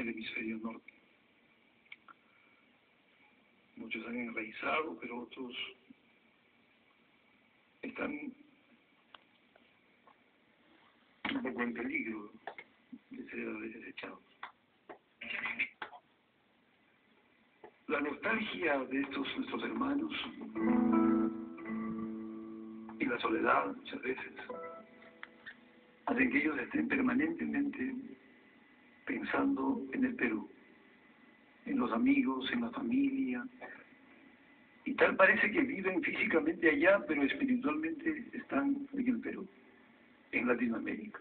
el hemisferio norte. Muchos han enraizado, pero otros están un poco en peligro de ser desechados. La nostalgia de estos nuestros hermanos y la soledad muchas veces hacen que ellos estén permanentemente pensando en el Perú, en los amigos, en la familia, y tal parece que viven físicamente allá, pero espiritualmente están en el Perú, en Latinoamérica.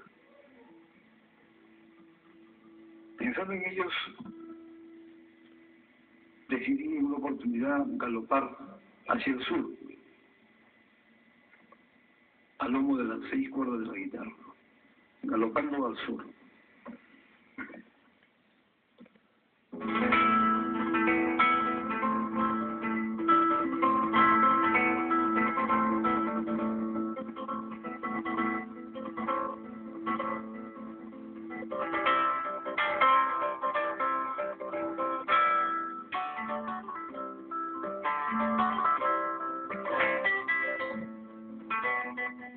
Pensando en ellos, decidí en una oportunidad galopar hacia el sur, al lomo de las seis cuerdas de la guitarra, galopando al sur.